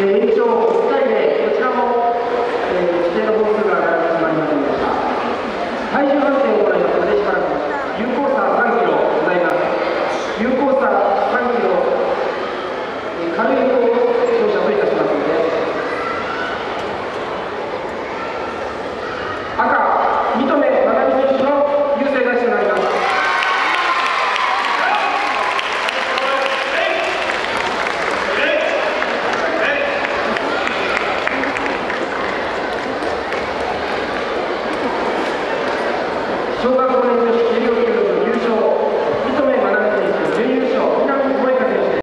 え、こちらも、え、規定の本数が上がってしまいませんでした。体重判定 Sobre a